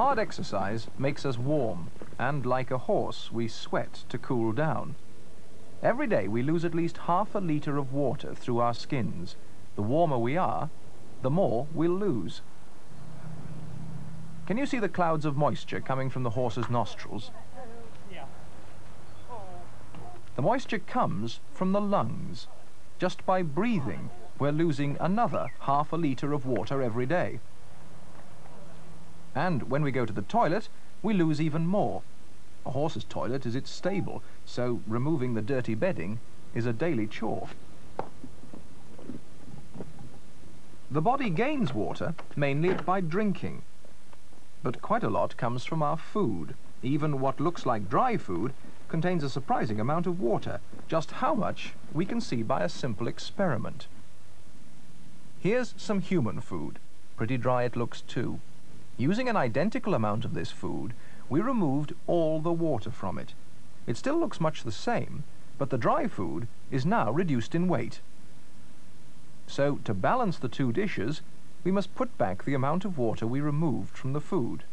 Hard exercise makes us warm, and like a horse, we sweat to cool down. Every day we lose at least half a litre of water through our skins. The warmer we are, the more we'll lose. Can you see the clouds of moisture coming from the horse's nostrils? The moisture comes from the lungs. Just by breathing, we're losing another half a litre of water every day. And when we go to the toilet, we lose even more. A horse's toilet is its stable, so removing the dirty bedding is a daily chore. The body gains water mainly by drinking, but quite a lot comes from our food. Even what looks like dry food contains a surprising amount of water. Just how much we can see by a simple experiment. Here's some human food. Pretty dry it looks too. Using an identical amount of this food, we removed all the water from it. It still looks much the same, but the dry food is now reduced in weight. So, to balance the two dishes, we must put back the amount of water we removed from the food.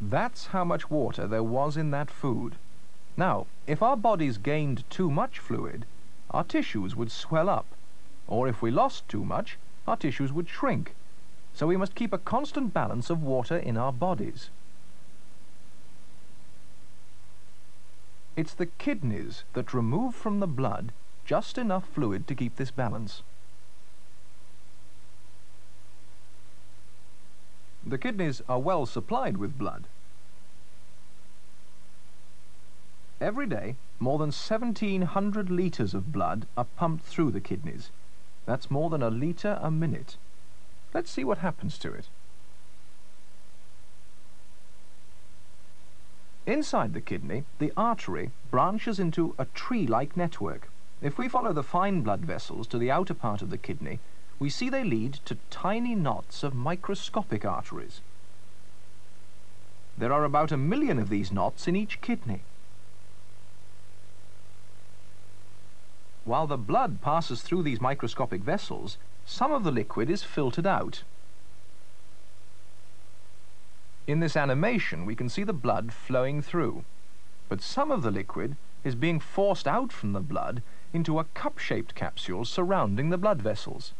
That's how much water there was in that food. Now, if our bodies gained too much fluid, our tissues would swell up, or if we lost too much, our tissues would shrink. So we must keep a constant balance of water in our bodies. It's the kidneys that remove from the blood just enough fluid to keep this balance. The kidneys are well supplied with blood. Every day, more than 1,700 litres of blood are pumped through the kidneys. That's more than a litre a minute. Let's see what happens to it. Inside the kidney, the artery branches into a tree-like network. If we follow the fine blood vessels to the outer part of the kidney, we see they lead to tiny knots of microscopic arteries. There are about a million of these knots in each kidney. While the blood passes through these microscopic vessels, some of the liquid is filtered out. In this animation, we can see the blood flowing through, but some of the liquid is being forced out from the blood into a cup-shaped capsule surrounding the blood vessels.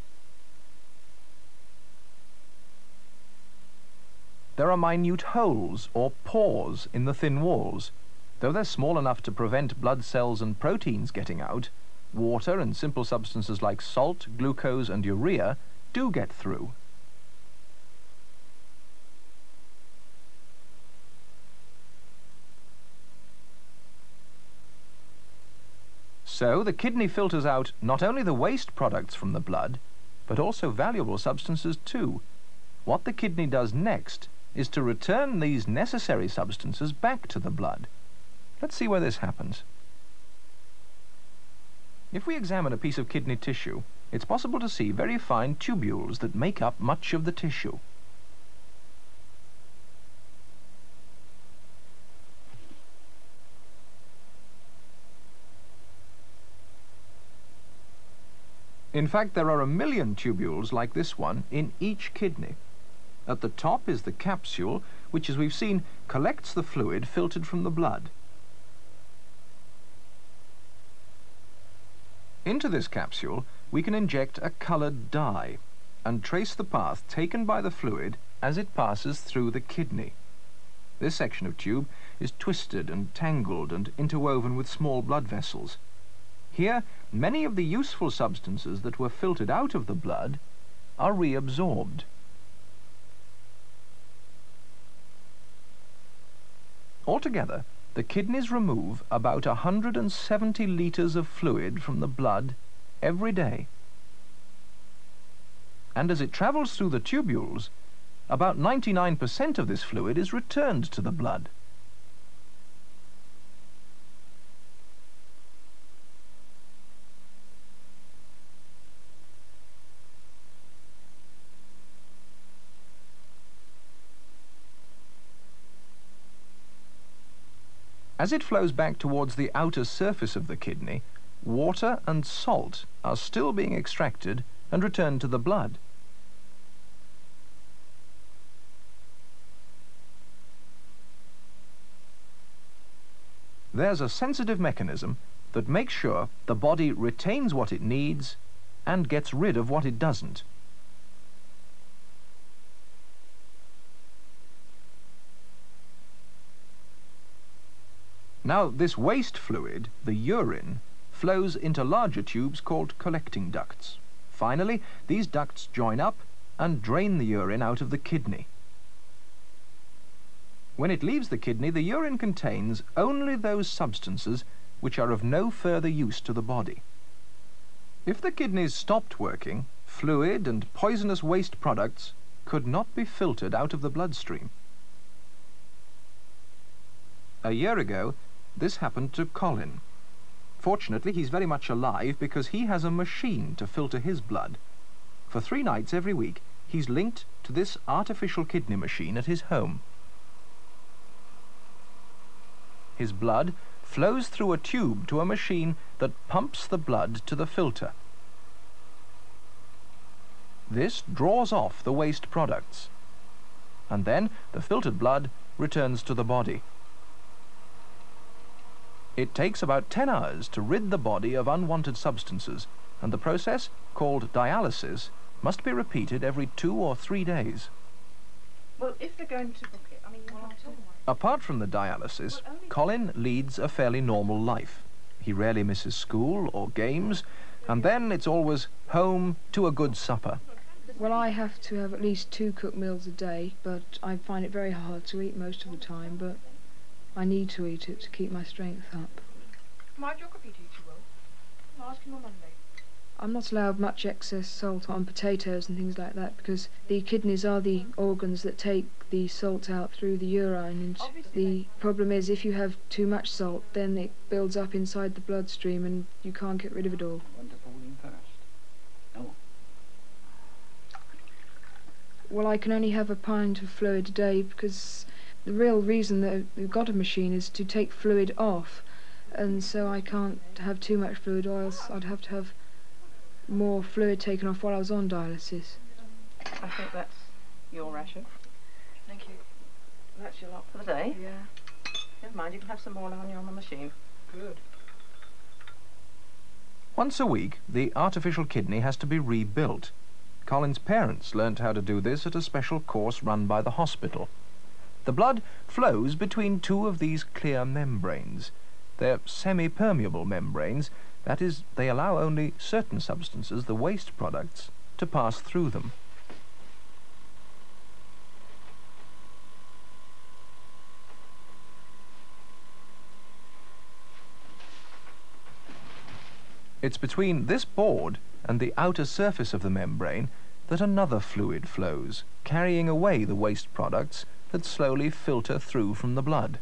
There are minute holes or pores in the thin walls. Though they're small enough to prevent blood cells and proteins getting out, water and simple substances like salt, glucose and urea do get through. So the kidney filters out not only the waste products from the blood, but also valuable substances too. What the kidney does next is to return these necessary substances back to the blood. Let's see where this happens. If we examine a piece of kidney tissue, it's possible to see very fine tubules that make up much of the tissue. In fact, there are a million tubules like this one in each kidney. At the top is the capsule, which, as we've seen, collects the fluid filtered from the blood. Into this capsule, we can inject a coloured dye and trace the path taken by the fluid as it passes through the kidney. This section of tube is twisted and tangled and interwoven with small blood vessels. Here, many of the useful substances that were filtered out of the blood are reabsorbed. Altogether, the kidneys remove about 170 litres of fluid from the blood every day. And as it travels through the tubules, about 99% of this fluid is returned to the blood. As it flows back towards the outer surface of the kidney, water and salt are still being extracted and returned to the blood. There's a sensitive mechanism that makes sure the body retains what it needs and gets rid of what it doesn't. Now, this waste fluid, the urine, flows into larger tubes called collecting ducts. Finally, these ducts join up and drain the urine out of the kidney. When it leaves the kidney, the urine contains only those substances which are of no further use to the body. If the kidneys stopped working, fluid and poisonous waste products could not be filtered out of the bloodstream. A year ago, this happened to Colin. Fortunately, he's very much alive because he has a machine to filter his blood. For three nights every week, he's linked to this artificial kidney machine at his home. His blood flows through a tube to a machine that pumps the blood to the filter. This draws off the waste products, and then the filtered blood returns to the body. It takes about 10 hours to rid the body of unwanted substances, and the process, called dialysis, must be repeated every two or three days. Well, if they're going to book it, I mean, well, Apart from the dialysis, Colin leads a fairly normal life. He rarely misses school or games, and then it's always home to a good supper. Well, I have to have at least two cooked meals a day, but I find it very hard to eat most of the time, but I need to eat it to keep my strength up. My geography teacher will. I'll ask him on Monday. I'm not allowed much excess salt on potatoes and things like that because the kidneys are the organs that take the salt out through the urine and the problem is if you have too much salt then it builds up inside the bloodstream and you can't get rid of it all. Well, I can only have a pint of fluid a day because the real reason that we've got a machine is to take fluid off and so I can't have too much fluid or else I'd have to have more fluid taken off while I was on dialysis. I think that's your ration. Thank you. That's your lot for the day. Yeah. Never mind, you can have some more when you're on the machine. Good. Once a week, the artificial kidney has to be rebuilt. Colin's parents learnt how to do this at a special course run by the hospital. The blood flows between two of these clear membranes. They're semi-permeable membranes, that is, they allow only certain substances, the waste products, to pass through them. It's between this board and the outer surface of the membrane that another fluid flows, carrying away the waste products that slowly filter through from the blood.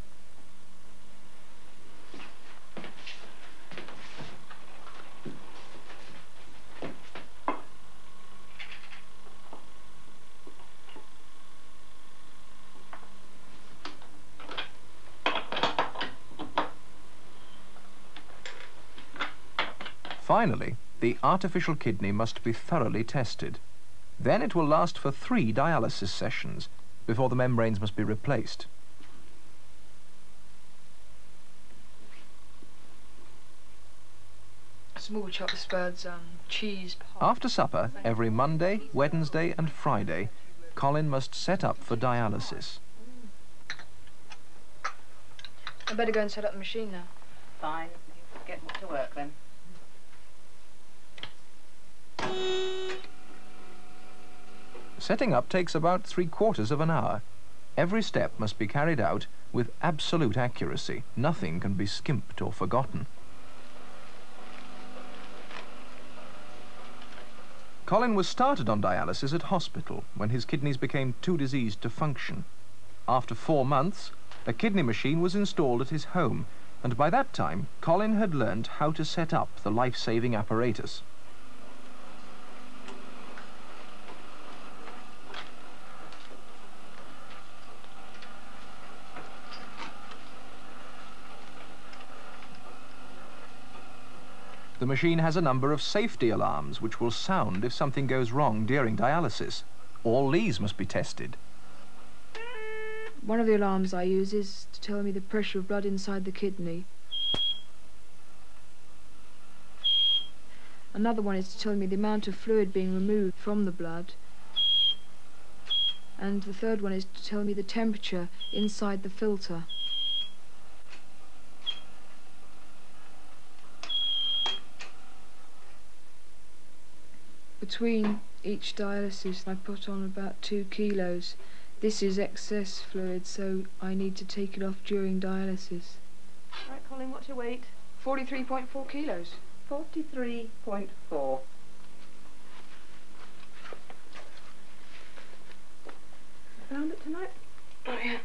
Finally, the artificial kidney must be thoroughly tested. Then it will last for three dialysis sessions before the membranes must be replaced. Small chopped spuds and um, cheese. After supper, every Monday, Wednesday and Friday, Colin must set up for dialysis. I better go and set up the machine now. Fine. Get to work then. Setting up takes about three quarters of an hour. Every step must be carried out with absolute accuracy. Nothing can be skimped or forgotten. Colin was started on dialysis at hospital when his kidneys became too diseased to function. After four months, a kidney machine was installed at his home, and by that time, Colin had learned how to set up the life-saving apparatus. The machine has a number of safety alarms which will sound if something goes wrong during dialysis. All these must be tested. One of the alarms I use is to tell me the pressure of blood inside the kidney. Another one is to tell me the amount of fluid being removed from the blood. And the third one is to tell me the temperature inside the filter. Between each dialysis I put on about two kilos. This is excess fluid so I need to take it off during dialysis. Right, Colin, what's your weight? 43.4 kilos. 43.4. Found it tonight? Oh yeah.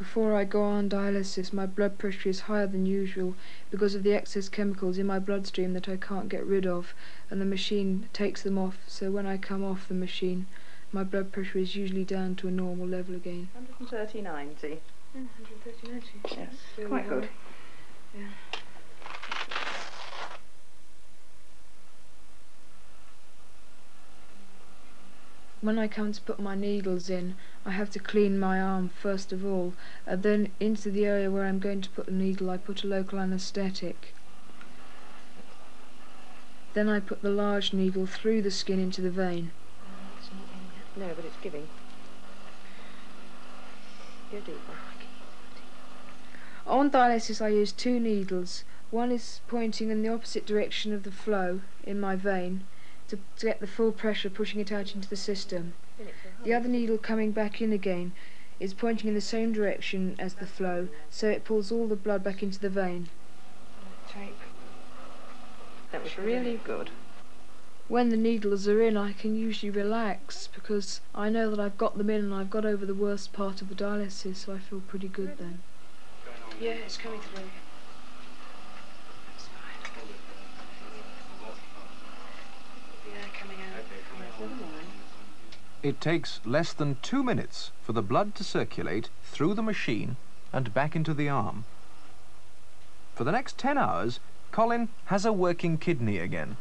Before I go on dialysis, my blood pressure is higher than usual because of the excess chemicals in my bloodstream that I can't get rid of, and the machine takes them off. So when I come off the machine, my blood pressure is usually down to a normal level again. 130 90. Mm, 130 Yes, Really quite good. Yeah. When I come to put my needles in, I have to clean my arm first of all, and then into the area where I'm going to put the needle I put a local anaesthetic. Then I put the large needle through the skin into the vein. No, but it's giving. Go deeper. On dialysis I use two needles. One is pointing in the opposite direction of the flow in my vein to, to get the full pressure pushing it out into the system. The other needle coming back in again is pointing in the same direction as the flow, so it pulls all the blood back into the vein. That was really good. When the needles are in, I can usually relax because I know that I've got them in and I've got over the worst part of the dialysis, so I feel pretty good then. Yeah, it's coming through. That's fine. The air coming out. It takes less than two minutes for the blood to circulate through the machine and back into the arm. For the next 10 hours, Colin has a working kidney again.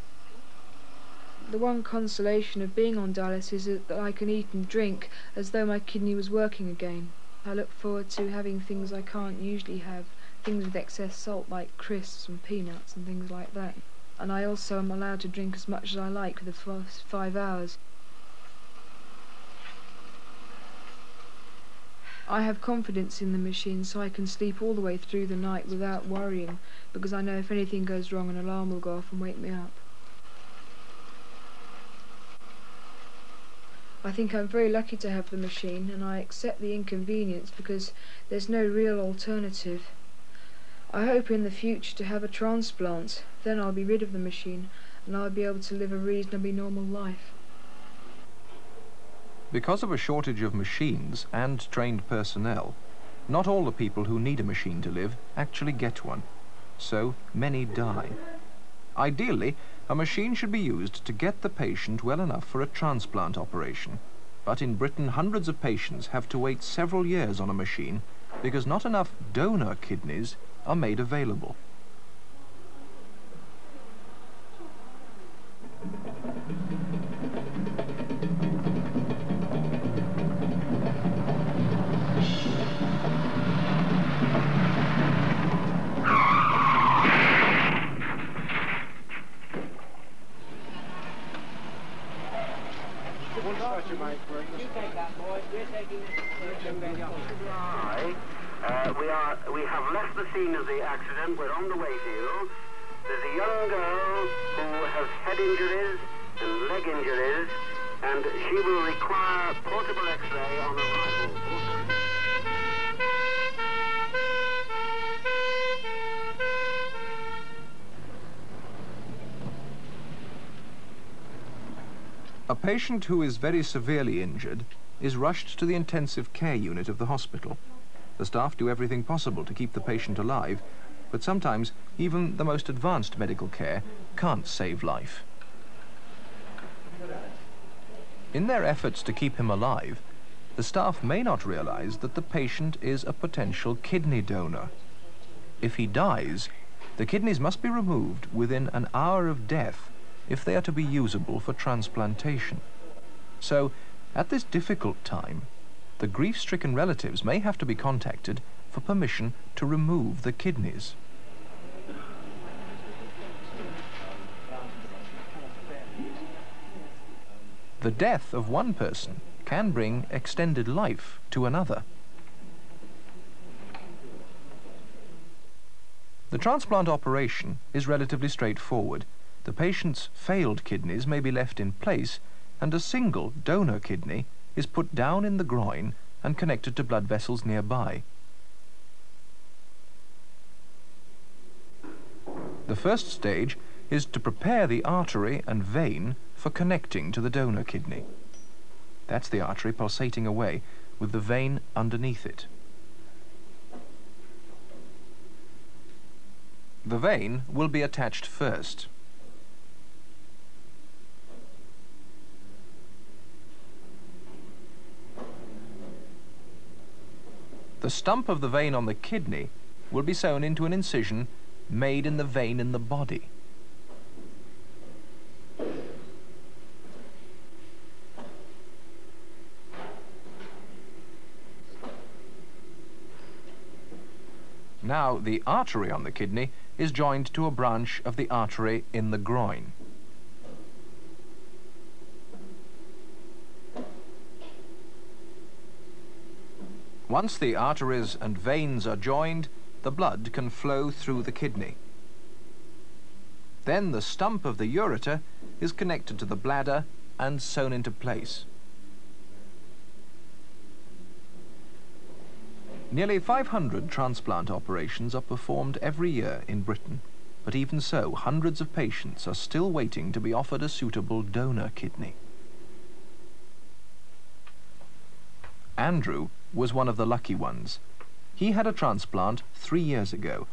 The one consolation of being on dialysis is that I can eat and drink as though my kidney was working again. I look forward to having things I can't usually have, things with excess salt like crisps and peanuts and things like that. And I also am allowed to drink as much as I like for the first five hours. I have confidence in the machine so I can sleep all the way through the night without worrying because I know if anything goes wrong an alarm will go off and wake me up. I think I'm very lucky to have the machine and I accept the inconvenience because there's no real alternative. I hope in the future to have a transplant, then I'll be rid of the machine and I'll be able to live a reasonably normal life. Because of a shortage of machines and trained personnel, not all the people who need a machine to live actually get one. So many die. Ideally, a machine should be used to get the patient well enough for a transplant operation. But in Britain, hundreds of patients have to wait several years on a machine because not enough donor kidneys are made available. Hi. Uh, we are. We have left the scene of the accident. We're on the way to you. There's a young girl who has head injuries and leg injuries, and she will require portable X-ray on arrival. A patient who is very severely injured is rushed to the intensive care unit of the hospital. The staff do everything possible to keep the patient alive, but sometimes even the most advanced medical care can't save life. In their efforts to keep him alive, the staff may not realize that the patient is a potential kidney donor. If he dies, the kidneys must be removed within an hour of death if they are to be usable for transplantation. So, at this difficult time, the grief-stricken relatives may have to be contacted for permission to remove the kidneys. The death of one person can bring extended life to another. The transplant operation is relatively straightforward. The patient's failed kidneys may be left in place and a single donor kidney is put down in the groin and connected to blood vessels nearby. The first stage is to prepare the artery and vein for connecting to the donor kidney. That's the artery pulsating away with the vein underneath it. The vein will be attached first. The stump of the vein on the kidney will be sewn into an incision made in the vein in the body. Now the artery on the kidney is joined to a branch of the artery in the groin. Once the arteries and veins are joined, the blood can flow through the kidney. Then the stump of the ureter is connected to the bladder and sewn into place. Nearly 500 transplant operations are performed every year in Britain, but even so, hundreds of patients are still waiting to be offered a suitable donor kidney. Andrew was one of the lucky ones. He had a transplant three years ago,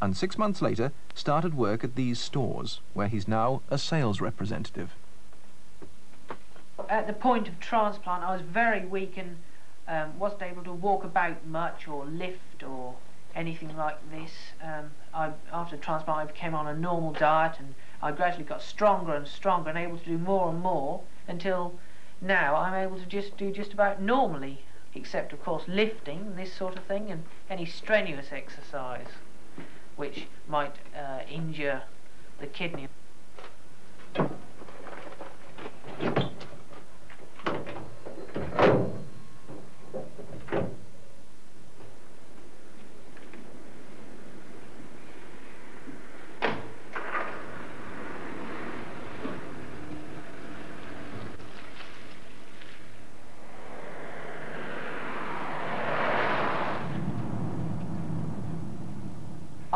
and six months later started work at these stores, where he's now a sales representative. At the point of transplant, I was very weak and um, wasn't able to walk about much or lift or anything like this. Um, I, after transplant, I became on a normal diet and I gradually got stronger and stronger and able to do more and more until now I'm able to just do just about normally, except of course lifting, this sort of thing, and any strenuous exercise which might uh, injure the kidney.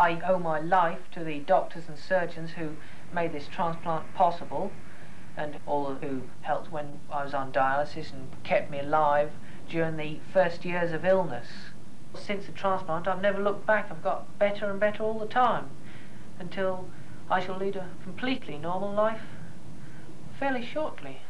I owe my life to the doctors and surgeons who made this transplant possible and all who helped when I was on dialysis and kept me alive during the first years of illness. Since the transplant I've never looked back, I've got better and better all the time until I shall lead a completely normal life fairly shortly.